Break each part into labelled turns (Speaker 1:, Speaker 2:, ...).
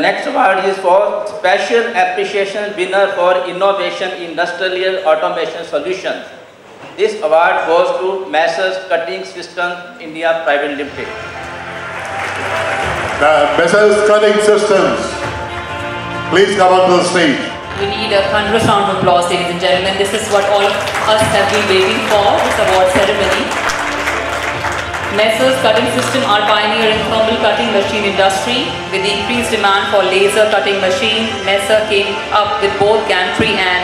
Speaker 1: next award is for Special Appreciation Winner for Innovation Industrial Automation Solutions. This award goes to Messrs Cutting Systems India Private Limited.
Speaker 2: Uh, Messrs. Cutting Systems, please come up to the stage.
Speaker 3: We need a thunderous round of applause, ladies and gentlemen. This is what all of us have been waiting for, this award ceremony. Messrs Cutting System are pioneering thermal cutting machine industry. With the increased demand for laser cutting machine, Messer came up with both gantry and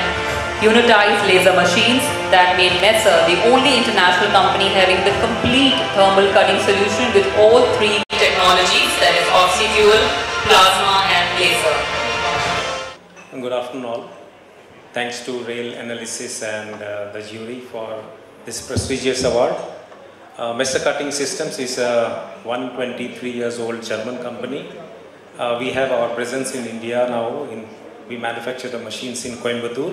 Speaker 3: unitized laser machines that made Messer the only international company having the complete thermal cutting solution with all three technologies, that is oxy-fuel, plasma and laser.
Speaker 4: Good afternoon all. Thanks to Rail Analysis and uh, the jury for this prestigious award. Uh, Messer Cutting Systems is a 123 years old German company. Uh, we have our presence in India now. In, we manufacture the machines in Coimbatore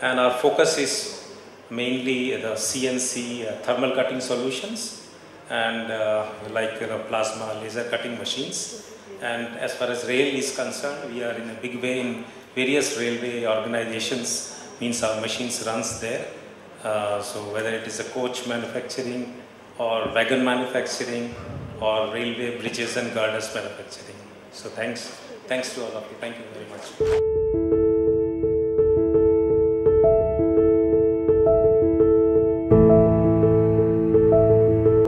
Speaker 4: and our focus is mainly the CNC uh, thermal cutting solutions and uh, like you know, plasma laser cutting machines. And as far as rail is concerned, we are in a big way in various railway organizations, means our machines runs there. Uh, so whether it is a coach manufacturing or wagon manufacturing or railway bridges and girders manufacturing. So thanks, thanks to all of you. Thank you very much.